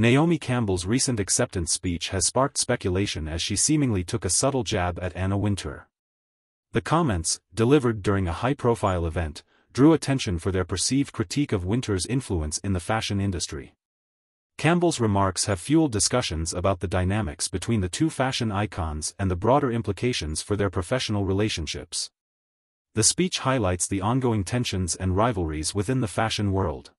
Naomi Campbell's recent acceptance speech has sparked speculation as she seemingly took a subtle jab at Anna Wintour. The comments, delivered during a high-profile event, drew attention for their perceived critique of Wintour's influence in the fashion industry. Campbell's remarks have fueled discussions about the dynamics between the two fashion icons and the broader implications for their professional relationships. The speech highlights the ongoing tensions and rivalries within the fashion world.